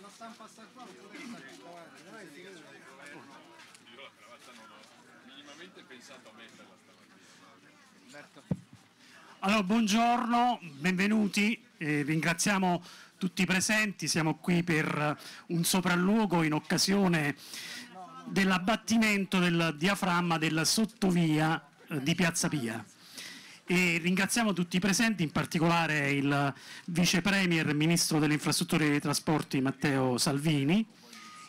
la stampa sta qua non potete stare più davanti, non è Io la cravatta non ho minimamente pensato a metterla stamattina. Allora, buongiorno, benvenuti, eh, ringraziamo tutti i presenti, siamo qui per un sopralluogo in occasione dell'abbattimento del diaframma della sottovia eh, di Piazza Pia. E ringraziamo tutti i presenti, in particolare il vice premier, ministro delle infrastrutture e dei trasporti Matteo Salvini,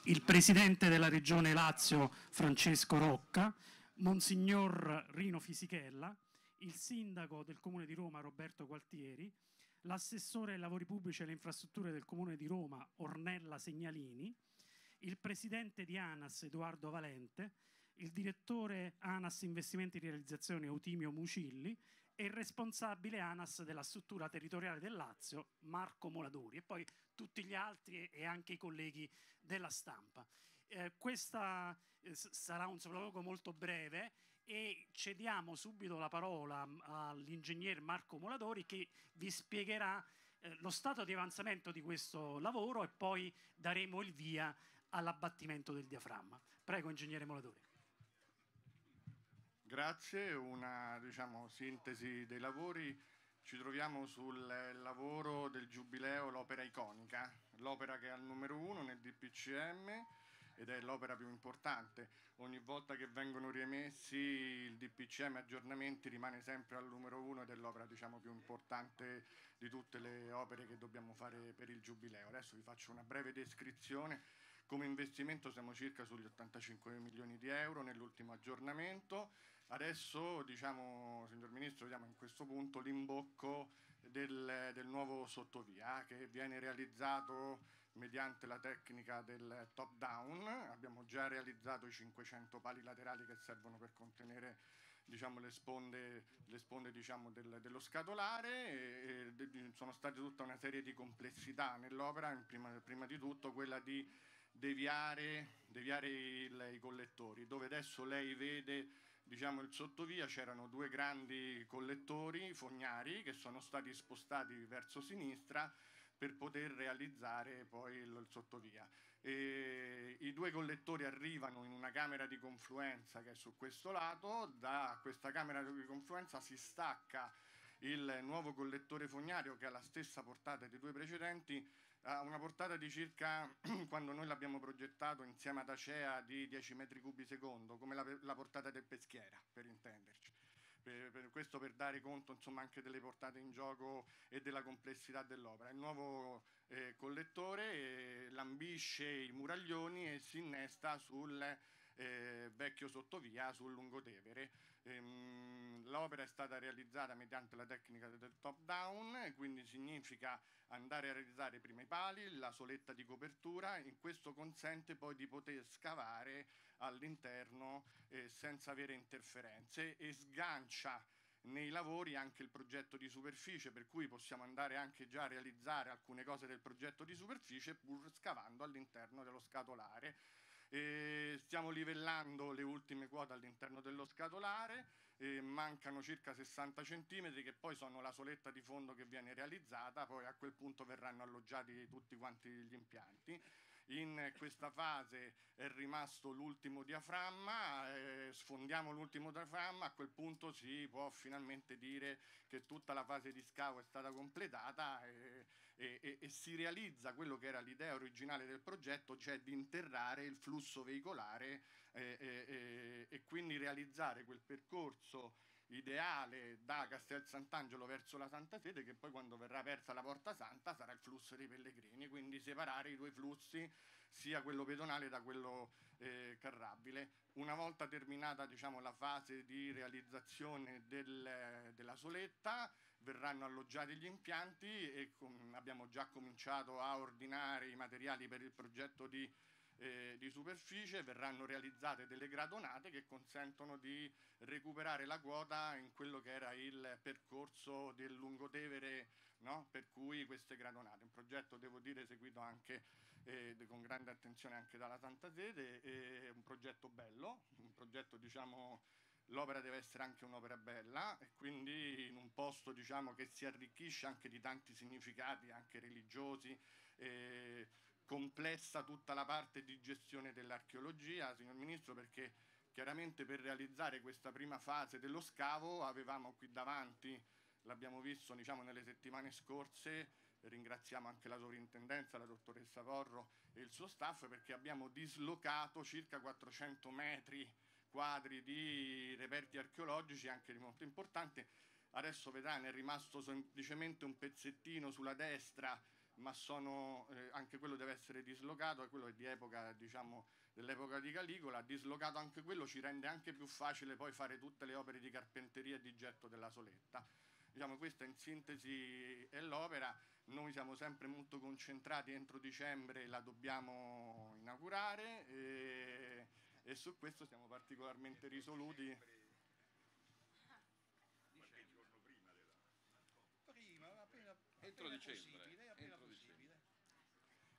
il presidente della regione Lazio Francesco Rocca, Monsignor Rino Fisichella, il sindaco del comune di Roma Roberto Gualtieri, l'assessore ai lavori pubblici e alle infrastrutture del comune di Roma Ornella Segnalini, il presidente di ANAS Edoardo Valente, il direttore ANAS Investimenti e Realizzazioni Eutimio Mucilli e il responsabile ANAS della struttura territoriale del Lazio Marco Moladori e poi tutti gli altri e anche i colleghi della stampa. Eh, questa eh, sarà un sopralluogo molto breve e cediamo subito la parola mm, all'ingegner Marco Moladori che vi spiegherà eh, lo stato di avanzamento di questo lavoro e poi daremo il via all'abbattimento del diaframma. Prego, ingegnere Moladori. Grazie, una diciamo, sintesi dei lavori. Ci troviamo sul lavoro del Giubileo, l'opera iconica, l'opera che è al numero uno nel DPCM ed è l'opera più importante. Ogni volta che vengono riemessi il DPCM aggiornamenti rimane sempre al numero uno ed è l'opera diciamo, più importante di tutte le opere che dobbiamo fare per il Giubileo. Adesso vi faccio una breve descrizione. Come investimento siamo circa sugli 85 milioni di euro nell'ultimo aggiornamento. Adesso, diciamo, signor Ministro, vediamo in questo punto l'imbocco del, del nuovo sottovia che viene realizzato mediante la tecnica del top down. Abbiamo già realizzato i 500 pali laterali che servono per contenere diciamo, le sponde, le sponde diciamo, del, dello scatolare e, e, sono state tutta una serie di complessità nell'opera, prima, prima di tutto quella di deviare, deviare il, i collettori, dove adesso lei vede diciamo, il sottovia c'erano due grandi collettori fognari che sono stati spostati verso sinistra per poter realizzare poi il, sottovia. E I due collettori arrivano in una camera di confluenza che è su questo lato, da questa camera di confluenza si stacca il nuovo collettore fognario che ha la stessa portata dei due precedenti, ha una portata di circa, quando noi l'abbiamo progettato insieme ad Acea, di 10 metri cubi secondo, come la, la portata del Peschiera, per intenderci. Per, per questo per dare conto insomma, anche delle portate in gioco e della complessità dell'opera. Il nuovo eh, collettore eh, lambisce i muraglioni e si innesta sul eh, vecchio sottovia sul Lungotevere. Ehm, l'opera è stata realizzata mediante la tecnica del top down e quindi significa andare a realizzare prima i pali, la soletta di copertura, in questo consente poi di poter scavare all'interno eh, senza avere interferenze e sgancia nei lavori anche il progetto di superficie, per cui possiamo andare anche già a realizzare alcune cose del progetto di superficie pur scavando all'interno dello scatolare. E stiamo livellando le ultime quote all'interno dello scatolare, mancano circa 60 cm che poi sono la soletta di fondo che viene realizzata, poi a quel punto verranno alloggiati tutti quanti gli impianti. In questa fase è rimasto l'ultimo diaframma, eh, sfondiamo l'ultimo diaframma, a quel punto si può finalmente dire che tutta la fase di scavo è stata completata e, e, e si realizza quello che era l'idea originale del progetto, cioè di interrare il flusso veicolare eh, e quindi realizzare quel percorso ideale da Castel Sant'Angelo verso la Santa Sede che poi quando verrà aperta la Porta Santa sarà il flusso dei pellegrini, quindi separare i due flussi sia quello pedonale da quello eh, carrabile. Una volta terminata diciamo, la fase di realizzazione del, della soletta verranno alloggiati gli impianti e com- abbiamo già cominciato a ordinare i materiali per il progetto di eh, di superficie verranno realizzate delle gradonate che consentono di recuperare la quota in quello che era il percorso del Lungotevere, no? per cui queste gradonate. Un progetto, devo dire, seguito anche eh, con grande attenzione anche dalla Santa Sede, è un progetto bello, un progetto diciamo l'opera deve essere anche un'opera bella e quindi in un posto diciamo, che si arricchisce anche di tanti significati, anche religiosi, eh, complessa tutta la parte di gestione dell'archeologia, signor Ministro, perché chiaramente per realizzare questa prima fase dello scavo avevamo qui davanti, l'abbiamo visto diciamo, nelle settimane scorse, ringraziamo anche la sovrintendenza, la dottoressa Porro e il suo staff perché abbiamo dislocato circa 400 metri quadri di reperti archeologici anche di molto importanti. Adesso vedrà, è rimasto semplicemente un pezzettino sulla destra, ma sono, eh, anche quello deve essere dislocato, quello è di epoca, diciamo, dell'epoca di Caligola, dislocato anche quello ci rende anche più facile poi fare tutte le opere di carpenteria e di getto della soletta. Diciamo, questa in sintesi è l'opera, noi siamo sempre molto concentrati, entro dicembre la dobbiamo inaugurare e, e su questo siamo particolarmente risoluti. Prima, appena, Entro dicembre, possibile, appena entro possibile.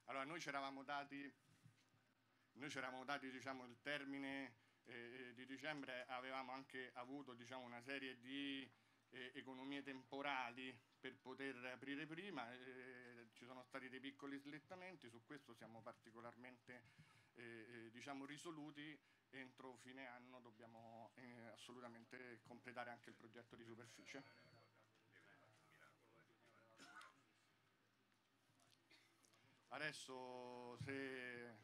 Allora, noi ci eravamo dati, noi ci eravamo dati diciamo, il termine eh, di dicembre, avevamo anche avuto diciamo, una serie di eh, economie temporali per poter aprire prima, eh, ci sono stati dei piccoli slittamenti, su questo siamo particolarmente eh, diciamo, risoluti, entro fine anno dobbiamo eh, assolutamente completare anche il progetto di superficie. Adesso se,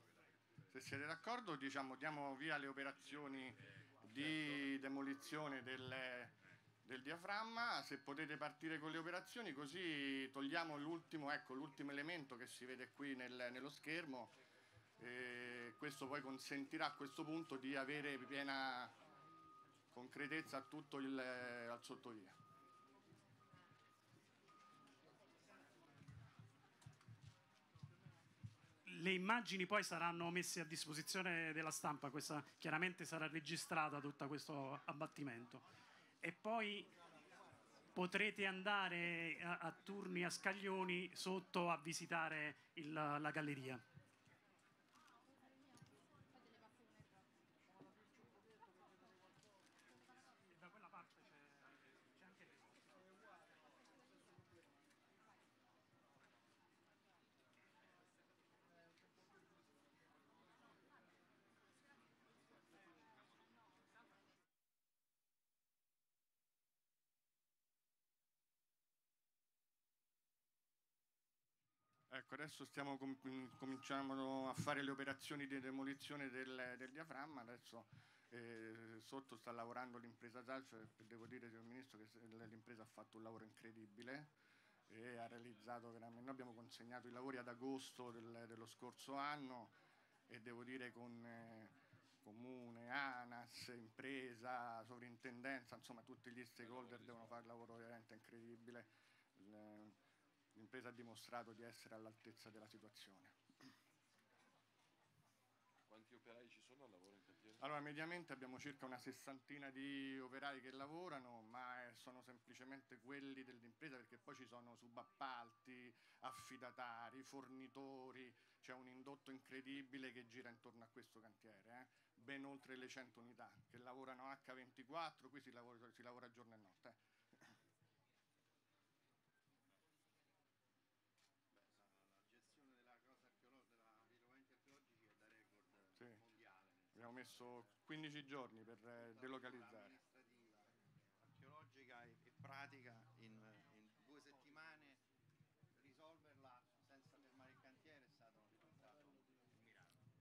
se siete d'accordo diciamo, diamo via alle operazioni di demolizione del, del diaframma, se potete partire con le operazioni così togliamo l'ultimo, ecco, elemento che si vede qui nel- nello schermo. E questo poi consentirà a questo punto di avere piena concretezza a tutto il al sottovia. Le immagini poi saranno messe a disposizione della stampa, questa chiaramente sarà registrata tutto questo abbattimento. E poi potrete andare a, a turni a scaglioni sotto a visitare il- la galleria. Ecco, adesso stiamo com- cominciando a fare le operazioni di demolizione del, del diaframma, adesso eh, sotto sta lavorando l'impresa Salf, e devo dire signor Ministro che l'impresa ha fatto un lavoro incredibile e ha realizzato veramente, noi abbiamo consegnato i lavori ad agosto del- dello scorso anno e devo dire con eh, comune, ANAS, impresa, sovrintendenza, insomma tutti gli stakeholder devono fare un lavoro veramente incredibile. Il- l'impresa ha dimostrato di essere all'altezza della situazione. Quanti operai ci sono al lavoro in cantiere? Allora, mediamente abbiamo circa una sessantina di operai che lavorano, ma eh, sono semplicemente quelli dell'impresa perché poi ci sono subappalti, affidatari, fornitori, c'è un indotto incredibile che gira intorno a questo cantiere, eh, ben oltre le 100 unità, che lavorano H24, qui si lavora, si lavora giorno e notte. eh. La gestione della cosa archeologica, dei roventi archeologici è da record Sì. mondiale. Abbiamo messo 15 giorni per eh, delocalizzare. archeologica e, pratica in, in due settimane risolverla senza fermare il cantiere è stato, un miracolo.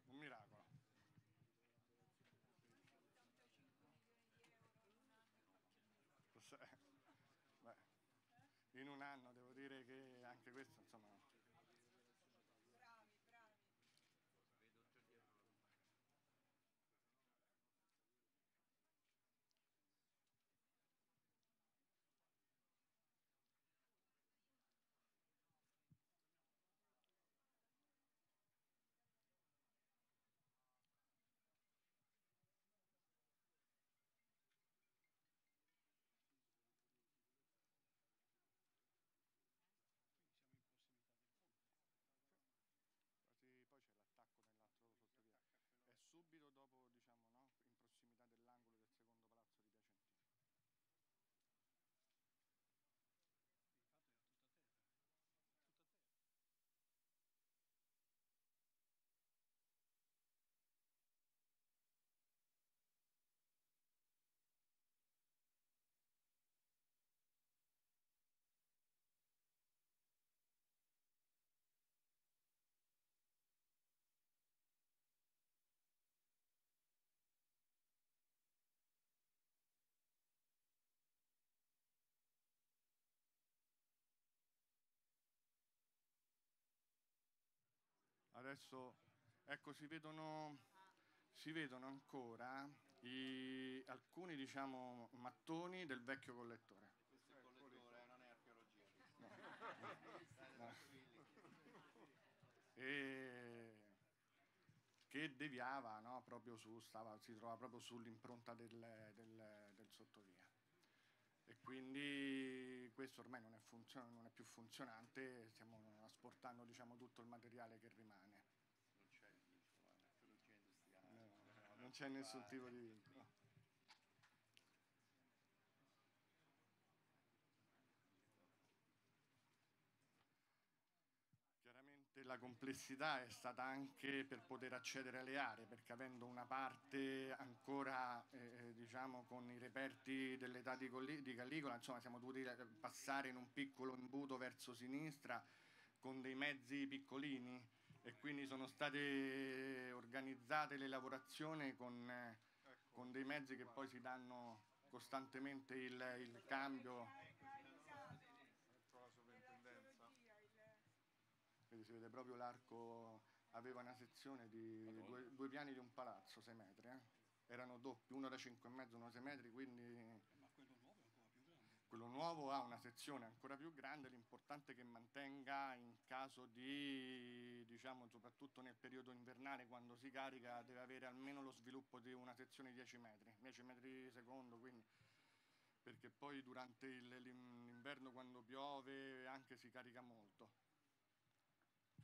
Un miracolo. Beh, in un anno devo dire che anche questo, insomma, Siamo in adesso ecco, si vedono, si vedono ancora i, alcuni diciamo, mattoni del vecchio collettore. Questo è il collettore, non è archeologia. No. No. E che deviava no, proprio su, stava, si trova proprio sull'impronta del, del, del sottovia e quindi questo ormai non è, funzion- non è più funzionante, stiamo asportando diciamo, tutto il materiale che rimane. Non c'è vincolo, l'archeologia industriale. No, non c'è nessun tipo di vincolo. Chiaramente la complessità è stata anche per poter accedere alle aree, perché avendo una parte ancora eh, diciamo con i reperti dell'età di, di Callicola, insomma siamo dovuti eh, passare in un piccolo imbuto verso sinistra con dei mezzi piccolini e quindi sono state organizzate le lavorazioni con, eh, con dei mezzi che poi si danno costantemente il, il cambio. Quindi si vede proprio l'arco, aveva una sezione di due, due piani di un palazzo, 6 metri. eh. Erano doppi, uno da 5,5, uno da 6 metri, quindi quello nuovo ha una sezione ancora più grande, l'importante è che mantenga in caso di, diciamo, soprattutto nel periodo invernale, quando si carica, deve avere almeno lo sviluppo di una sezione di 10 metri, 10 metri secondo, quindi, perché poi durante l'inverno quando piove anche si carica molto.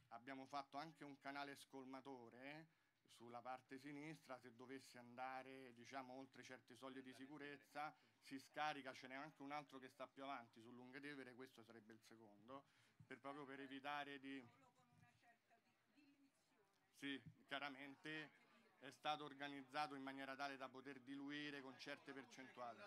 Abbiamo fatto anche un canale scolmatore eh, sulla parte sinistra, se dovesse andare diciamo, oltre certe soglie di sicurezza si scarica, ce n'è anche un altro che sta più avanti sul Lunghetevere, questo sarebbe il secondo, per, proprio per evitare di... Sì, chiaramente è stato organizzato in maniera tale da poter diluire con certe percentuali.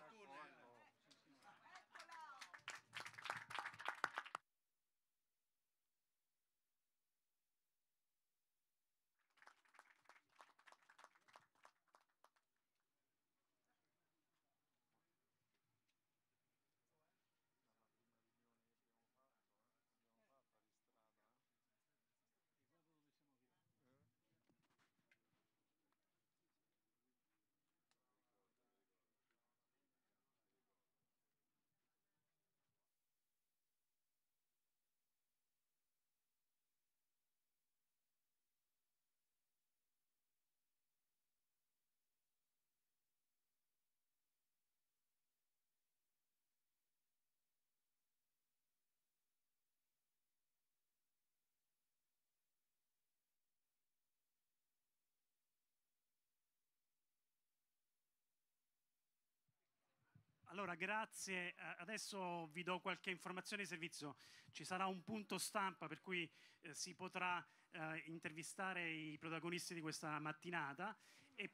Allora, grazie. Eh, Adesso vi do qualche informazione di servizio. Ci sarà un punto stampa per cui eh, si potrà eh, intervistare i protagonisti di questa mattinata e,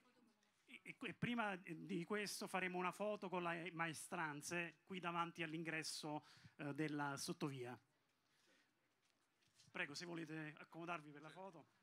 e- e prima di questo faremo una foto con le maestranze qui davanti all'ingresso eh, della sottovia. Prego, se volete accomodarvi per la foto.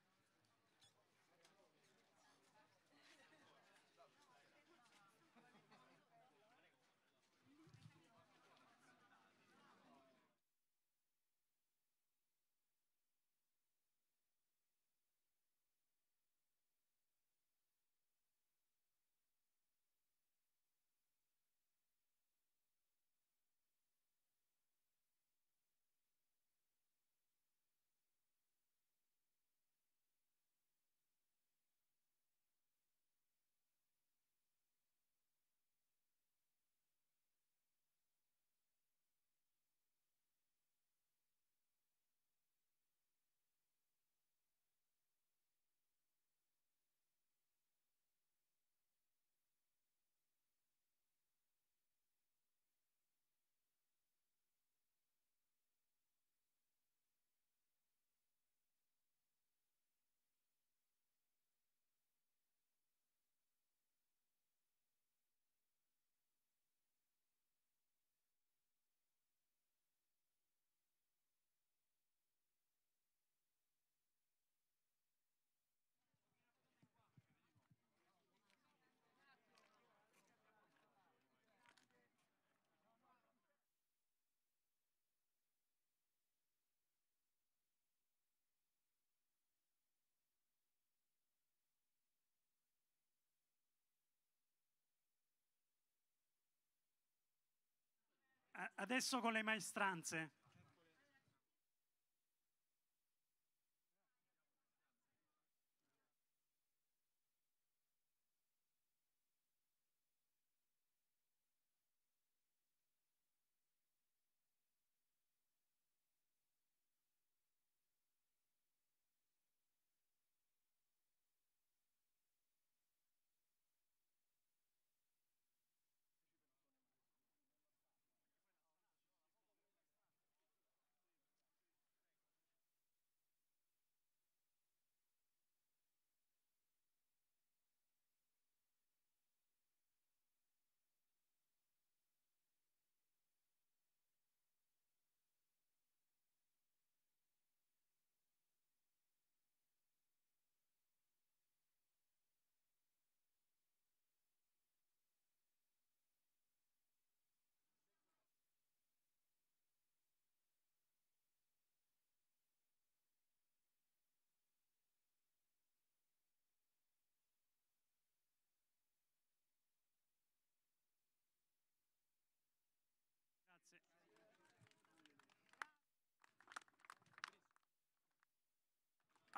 Adesso con le maestranze.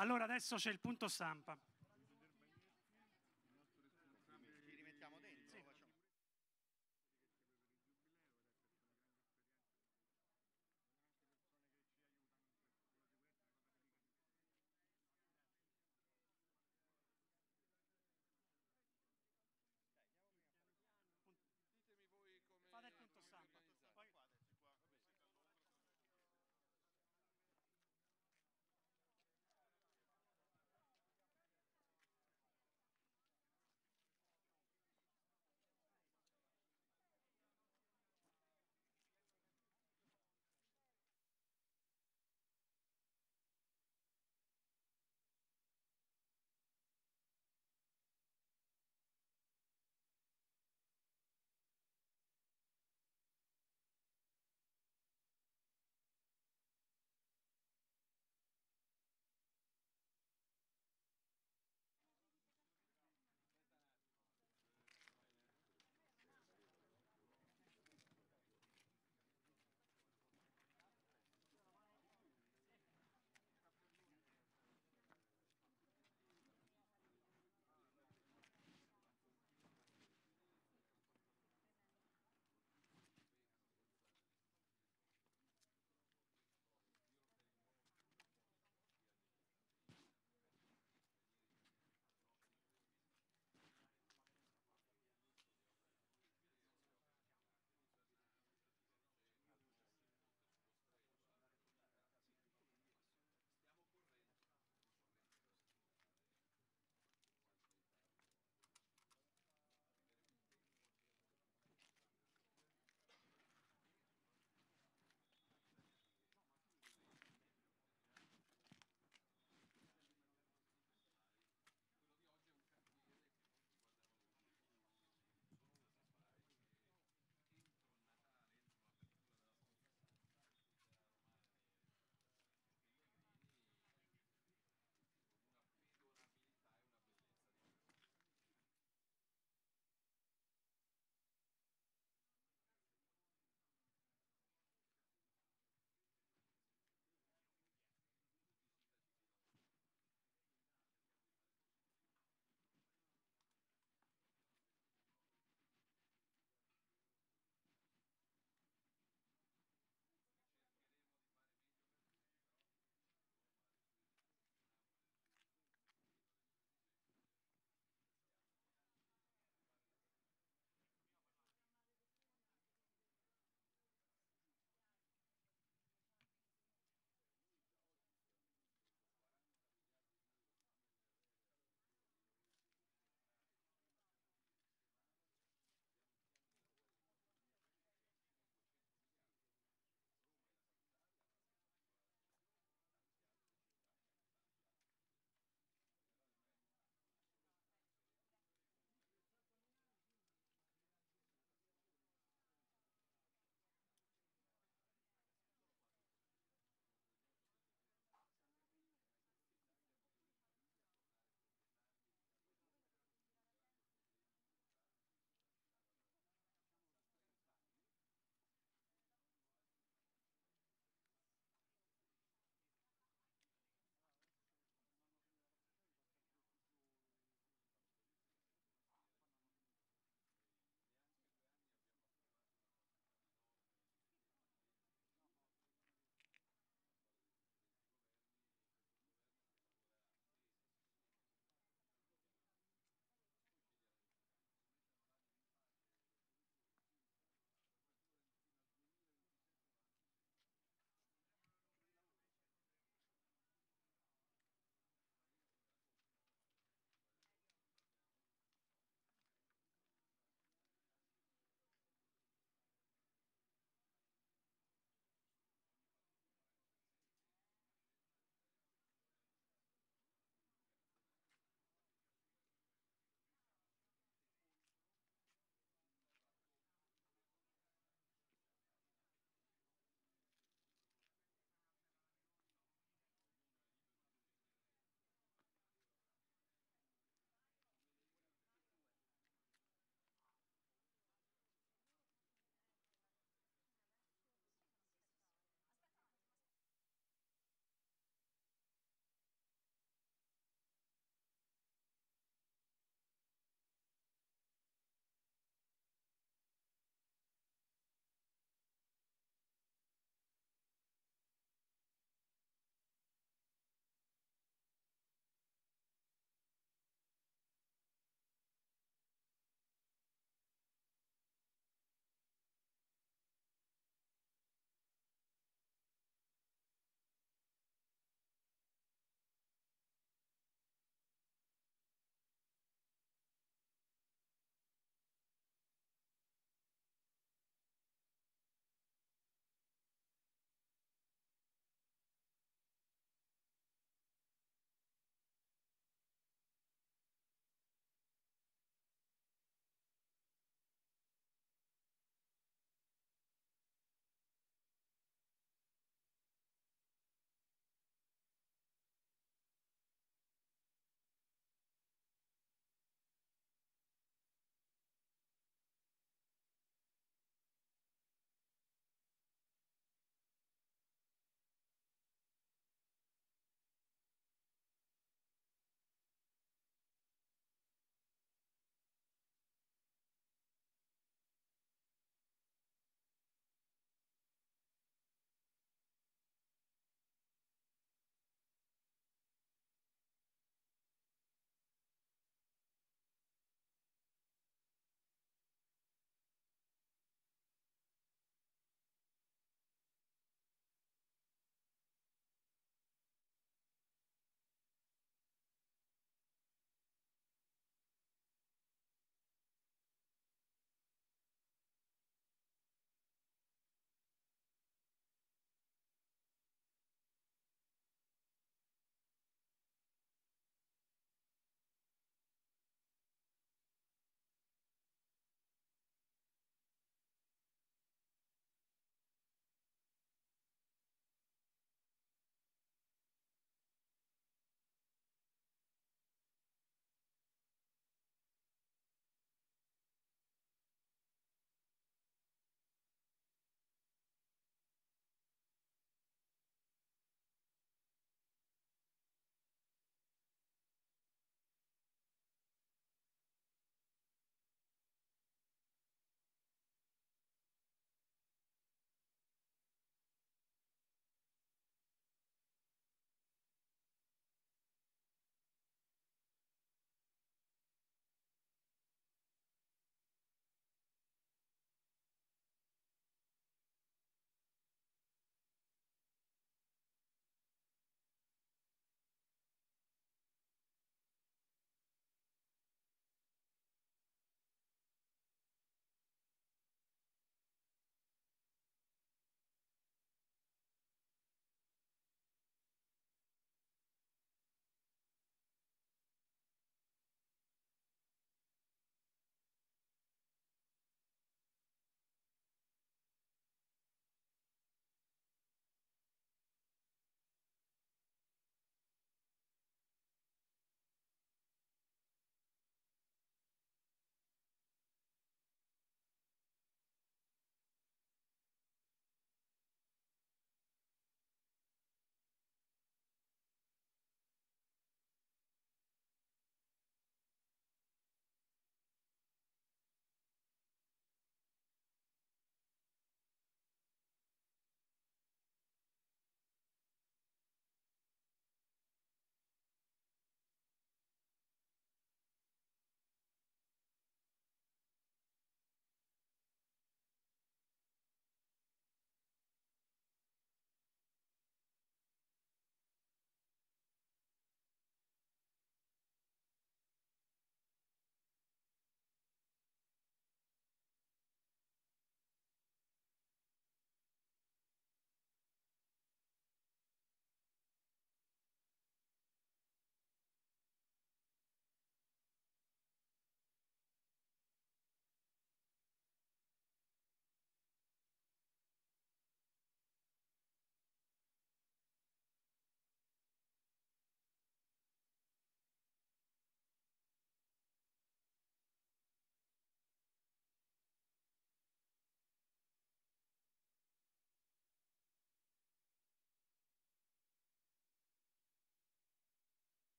Allora adesso c'è il punto stampa.